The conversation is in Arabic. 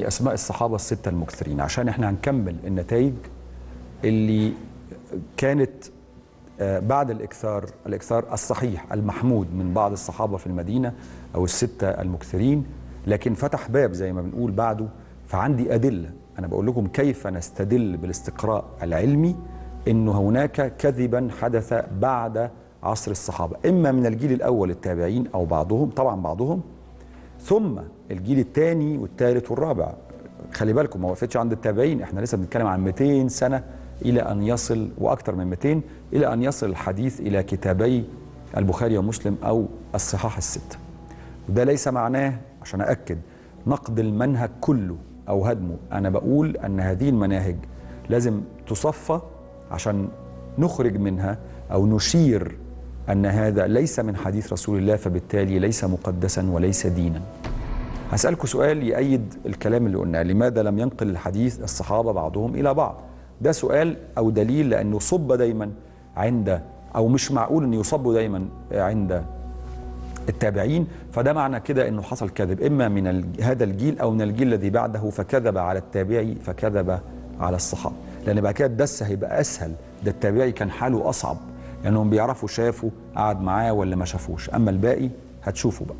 أسماء الصحابة الستة المكثرين. عشان إحنا هنكمل النتائج اللي كانت آه، بعد الإكثار الإكثار الصحيح المحمود من بعض الصحابة في المدينة أو الستة المكثرين لكن فتح باب زي ما بنقول بعده. فعندي أدلة أنا بقول لكم كيف نستدل بالاستقراء العلمي أنه هناك كذبا حدث بعد عصر الصحابة. إما من الجيل الأول التابعين أو بعضهم طبعا بعضهم ثم الجيل الثاني والثالث والرابع. خلي بالكم ما وقفتش عند التابعين. إحنا لسه بنتكلم عن 200 سنة إلى أن يصل وأكثر من 200 إلى أن يصل الحديث إلى كتابي البخاري ومسلم أو الصحاح السته وده ليس معناه عشان أأكد نقد المنهج كله أو هدمه. أنا بقول أن هذه المناهج لازم تصفى عشان نخرج منها أو نشير أن هذا ليس من حديث رسول الله فبالتالي ليس مقدسا وليس دينا. هسألكم سؤال يأيد الكلام اللي قلناه لماذا لم ينقل الحديث الصحابة بعضهم إلى بعض؟ ده سؤال أو دليل لأنه صب دايما عند أو مش معقول أن يصب دايما عند التابعين فده معنى كده أنه حصل كذب. إما من هذا الجيل أو من الجيل الذي بعده فكذب على التابعي فكذب على الصحابة. لأن بعد كده الدس هيبقى أسهل ده التابعي كان حاله أصعب. لأنهم بيعرفوا شافوا قعد معاه ولا ما شافوش. أما الباقي هتشوفوا بقى.